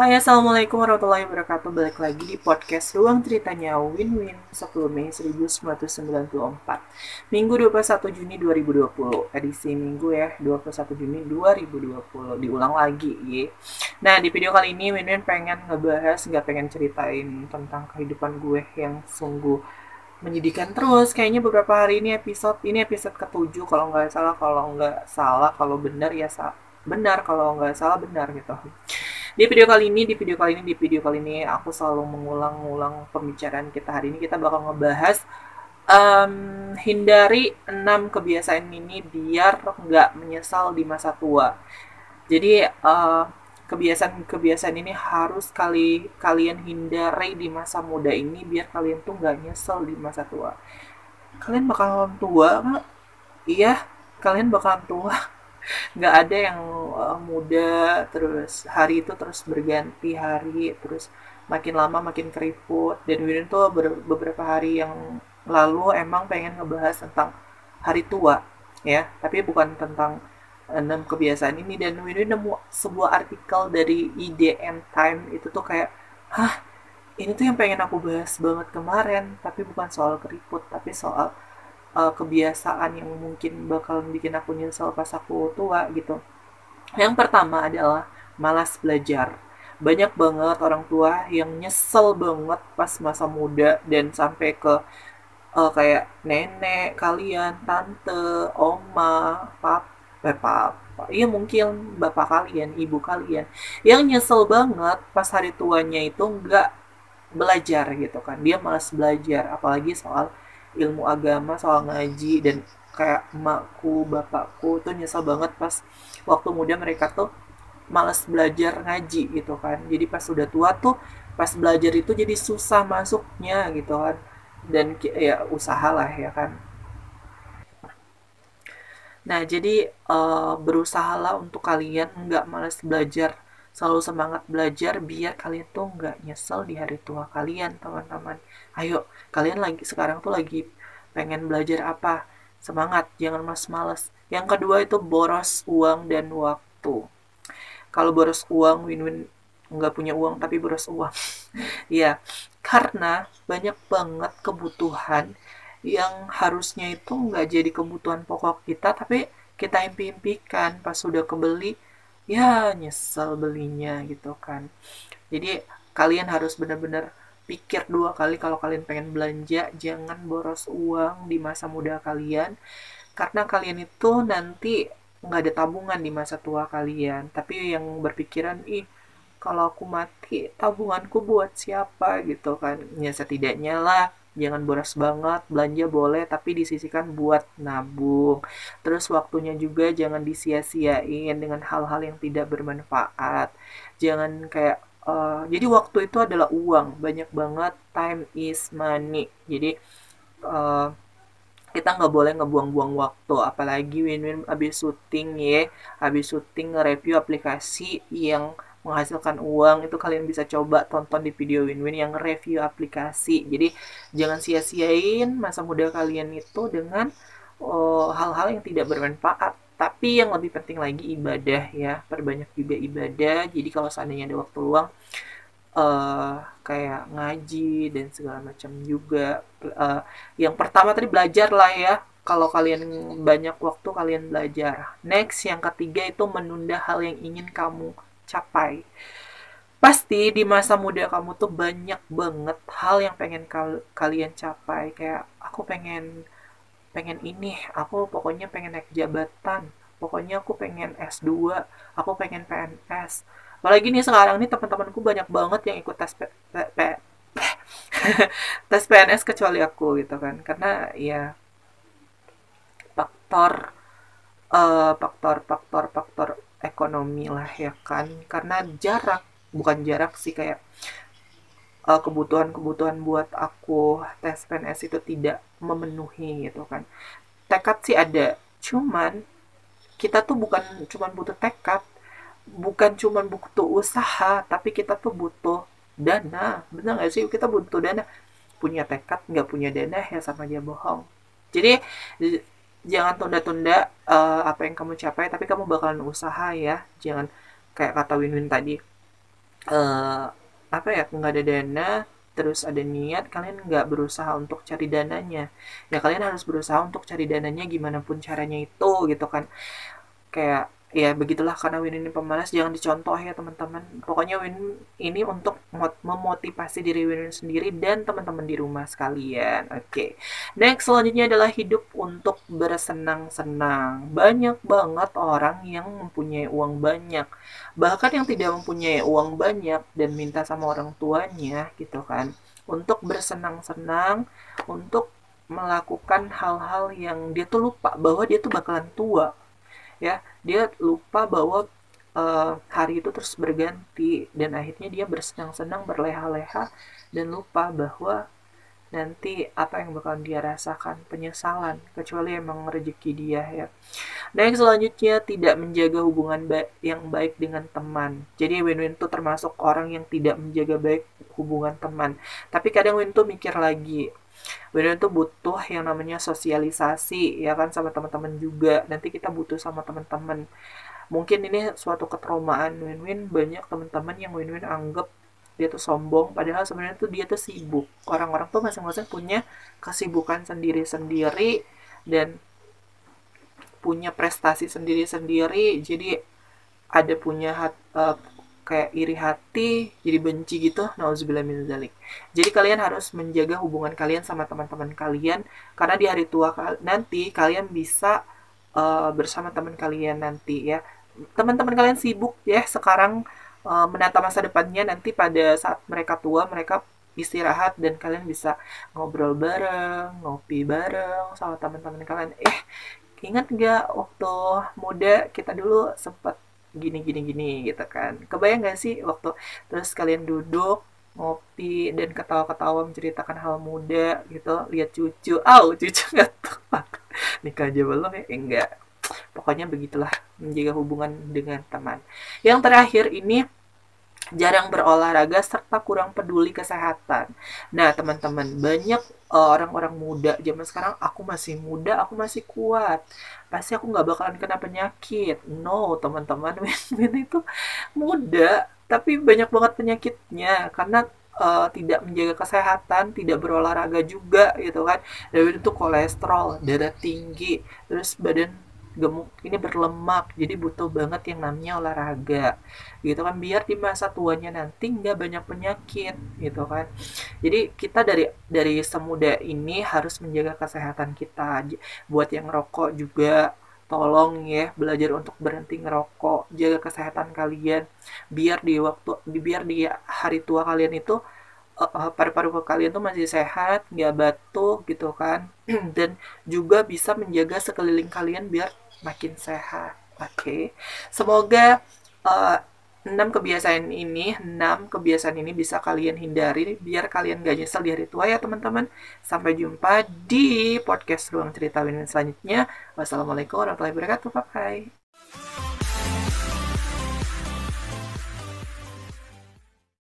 Hai Assalamualaikum warahmatullahi wabarakatuh. Balik lagi di podcast Ruang Ceritanya Win-Win 10 Mei 1994 Minggu 21 Juni 2020 Edisi minggu ya 21 Juni 2020 Diulang lagi ya Nah di video kali ini Win-Win pengen ngebahas Gak pengen ceritain tentang kehidupan gue Yang sungguh menyedihkan terus. Kayaknya beberapa hari ini episode ini episode ketujuh kalau nggak salah. Kalau nggak salah kalau benar ya sa benar. Kalau nggak salah benar gitu di video kali ini, di video kali ini, di video kali ini aku selalu mengulang-ulang pembicaraan kita hari ini. Kita bakal ngebahas um, hindari enam kebiasaan ini biar nggak menyesal di masa tua. Jadi uh, kebiasaan-kebiasaan ini harus kali kalian hindari di masa muda ini biar kalian tuh nggak nyesel di masa tua. Kalian bakalan tua nggak? Iya, kalian bakalan tua nggak ada yang uh, muda terus hari itu terus berganti hari terus makin lama makin keriput. Dan Wirin tuh beberapa hari yang lalu emang pengen ngebahas tentang hari tua ya. Tapi bukan tentang enam kebiasaan ini. Dan Wirin nemu sebuah artikel dari IDN Time itu tuh kayak hah ini tuh yang pengen aku bahas banget kemarin. Tapi bukan soal keriput tapi soal uh, kebiasaan yang mungkin bakal bikin aku nyesel pas aku tua gitu. Yang pertama adalah malas belajar. Banyak banget orang tua yang nyesel banget pas masa muda dan sampai ke uh, kayak nenek kalian, tante, oma, pap, eh, papa, iya mungkin bapak kalian, ibu kalian yang nyesel banget pas hari tuanya itu nggak belajar gitu kan dia malas belajar apalagi soal ilmu agama soal ngaji dan kayak emakku bapakku tuh nyesel banget pas waktu muda mereka tuh males belajar ngaji gitu kan. Jadi pas udah tua tuh pas belajar itu jadi susah masuknya gitu kan. Dan ya usahalah ya kan. Nah jadi uh, berusahalah untuk kalian nggak males belajar. Selalu semangat belajar biar kalian tuh nggak nyesel di hari tua kalian teman-teman. Ayo kalian lagi sekarang tuh lagi pengen belajar apa semangat jangan mas-males yang kedua itu boros uang dan waktu. Kalau boros uang win-win nggak punya uang tapi boros uang. Ya karena banyak banget kebutuhan yang harusnya itu nggak jadi kebutuhan pokok kita tapi kita impi-impikan. Pas sudah kebeli ya nyesel belinya gitu kan. Jadi kalian harus benar-benar pikir dua kali kalau kalian pengen belanja jangan boros uang di masa muda kalian. Karena kalian itu nanti nggak ada tabungan di masa tua kalian. Tapi yang berpikiran ih kalau aku mati tabunganku buat siapa? gitu kan. Ya setidaknya lah jangan boros banget belanja boleh tapi disisikan buat nabung. Terus waktunya juga jangan disia-siain dengan hal-hal yang tidak bermanfaat. Jangan kayak uh, jadi waktu itu adalah uang. Banyak banget time is money. Jadi uh, kita nggak boleh ngebuang-buang waktu. Apalagi win-win abis syuting ya. Abis syuting nge-review aplikasi yang menghasilkan uang. Itu kalian bisa coba tonton di video win-win yang review aplikasi. Jadi jangan sia-siain masa muda kalian itu dengan oh, hal-hal uh, yang tidak bermanfaat tapi yang lebih penting lagi ibadah ya. Perbanyak juga ibadah. Jadi kalau seandainya ada waktu luang uh, kayak ngaji dan segala macam juga. Uh, yang pertama tadi belajar lah ya. Kalau kalian banyak waktu kalian belajar. Next yang ketiga itu menunda hal yang ingin kamu capai. Pasti di masa muda kamu tuh banyak banget hal yang pengen kal kalian capai. Kayak aku pengen pengen ini, aku pokoknya pengen naik jabatan, pokoknya aku pengen S2, aku pengen PNS. Apalagi nih sekarang nih teman-temanku banyak banget yang ikut tes P, tes PNS kecuali aku gitu kan. Karena ya faktor uh, faktor faktor faktor ekonomi lah ya kan karena jarak bukan jarak sih kayak eh, kebutuhan-kebutuhan buat aku tes PNS itu tidak memenuhi gitu kan. Tekad sih ada cuman kita tuh bukan cuman butuh tekad bukan cuman butuh usaha tapi kita tuh butuh dana. Benar gak sih? Kita butuh dana. Punya tekad nggak punya dana ya sama aja bohong. Jadi jangan tunda-tunda uh, apa yang kamu capai tapi kamu bakalan usaha ya. Jangan kayak kata Win-Win tadi uh, apa ya nggak ada dana terus ada niat kalian nggak berusaha untuk cari dananya. Ya kalian harus berusaha untuk cari dananya gimana pun caranya itu gitu kan. Kayak ya begitulah karena Win ini pemalas jangan dicontoh ya teman-teman. Pokoknya Win ini untuk memotivasi diri Win sendiri dan teman-teman di rumah sekalian. Oke. Okay. next selanjutnya adalah hidup untuk bersenang-senang. Banyak banget orang yang mempunyai uang banyak. Bahkan yang tidak mempunyai uang banyak dan minta sama orang tuanya gitu kan. Untuk bersenang-senang untuk melakukan hal-hal yang dia tuh lupa bahwa dia tuh bakalan tua ya dia lupa bahwa uh, hari itu terus berganti dan akhirnya dia bersenang-senang berleha-leha dan lupa bahwa nanti apa yang bakal dia rasakan penyesalan kecuali emang rezeki dia ya. Dan yang selanjutnya tidak menjaga hubungan ba yang baik dengan teman. Jadi win-win tuh termasuk orang yang tidak menjaga baik hubungan teman. Tapi kadang win tuh mikir lagi Win-win tuh butuh yang namanya sosialisasi ya kan sama teman-teman juga. Nanti kita butuh sama teman-teman. Mungkin ini suatu ketraumaan win-win banyak teman-teman yang win-win anggap dia tuh sombong padahal sebenarnya tuh dia tuh sibuk. Orang-orang tuh masing-masing punya kesibukan sendiri-sendiri dan punya prestasi sendiri-sendiri. Jadi ada punya hat, uh, kayak iri hati jadi benci gitu nauzubillah min zalik. Jadi kalian harus menjaga hubungan kalian sama teman-teman kalian karena di hari tua nanti kalian bisa uh, bersama teman kalian nanti ya. Teman-teman kalian sibuk ya sekarang uh, menata masa depannya nanti pada saat mereka tua mereka istirahat dan kalian bisa ngobrol bareng ngopi bareng sama teman-teman kalian. Eh ingat gak waktu muda kita dulu sempat gini gini gini gitu kan. Kebayang gak sih waktu terus kalian duduk ngopi dan ketawa-ketawa menceritakan hal muda gitu. Lihat cucu. Oh cucu nggak tahu nikah aja belum ya? Enggak. Pokoknya begitulah menjaga hubungan dengan teman. Yang terakhir ini jarang berolahraga serta kurang peduli kesehatan. Nah teman-teman banyak Eh, orang-orang muda zaman sekarang aku masih muda aku masih kuat. Pasti aku nggak bakalan kena penyakit. No teman-teman Win itu muda tapi banyak banget penyakitnya karena uh, tidak menjaga kesehatan, tidak berolahraga juga gitu kan. Dan itu kolesterol, darah tinggi, terus badan gemuk ini berlemak jadi butuh banget yang namanya olahraga gitu kan. Biar di masa tuanya nanti nggak banyak penyakit gitu kan. Jadi kita dari dari semuda ini harus menjaga kesehatan kita. Buat yang rokok juga tolong ya belajar untuk berhenti ngerokok jaga kesehatan kalian. Biar di waktu biar di hari tua kalian itu uh, paru-paru kalian tuh masih sehat, nggak batuk gitu kan, dan juga bisa menjaga sekeliling kalian biar makin sehat. Oke, okay. semoga uh, 6 kebiasaan ini, 6 kebiasaan ini bisa kalian hindari biar kalian gak nyesel di hari tua ya teman-teman. Sampai jumpa di podcast Ruang Cerita Win selanjutnya. Wassalamualaikum warahmatullahi wabarakatuh. Bye-bye.